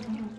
嗯